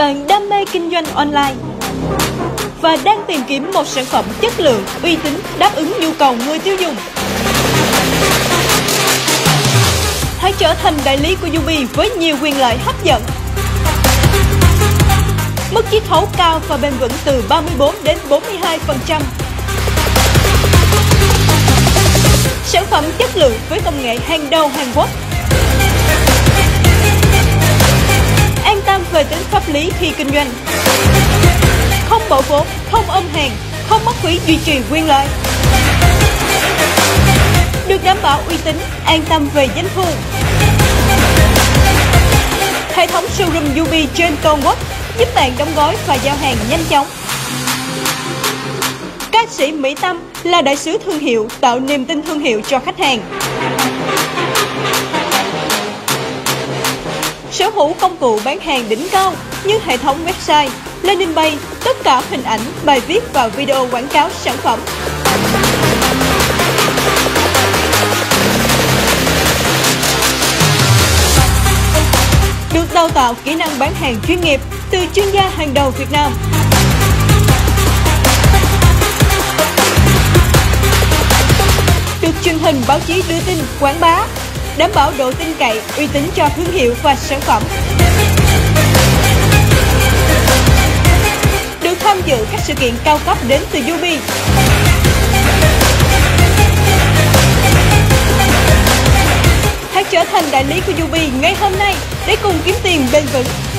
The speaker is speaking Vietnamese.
Bạn đam mê kinh doanh online và đang tìm kiếm một sản phẩm chất lượng, uy tín đáp ứng nhu cầu người tiêu dùng. Hãy trở thành đại lý của Yubi với nhiều quyền lợi hấp dẫn. Mức chiết khấu cao và bền vững từ 34 đến 42%. Sản phẩm chất lượng với công nghệ hàng đầu Hàn Quốc lý khi kinh doanh. Không bỏ vốn, không ôm hàng, không mất phí duy trì quyền lợi. Được đảm bảo uy tín, an tâm về doanh thu. Hệ thống showroom UB trên toàn quốc giúp bạn đóng gói và giao hàng nhanh chóng. Ca sĩ Mỹ Tâm là đại sứ thương hiệu tạo niềm tin thương hiệu cho khách hàng. sở hữu công cụ bán hàng đỉnh cao như hệ thống website, landing page, tất cả hình ảnh, bài viết và video quảng cáo sản phẩm. Được đào tạo kỹ năng bán hàng chuyên nghiệp từ chuyên gia hàng đầu Việt Nam. Được truyền hình báo chí đưa tin, quảng bá đảm bảo độ tin cậy, uy tín cho thương hiệu và sản phẩm. Các sự kiện cao cấp đến từ Yubi. Hãy trở thành đại lý của Yubi ngay hôm nay để cùng kiếm tiền bền vững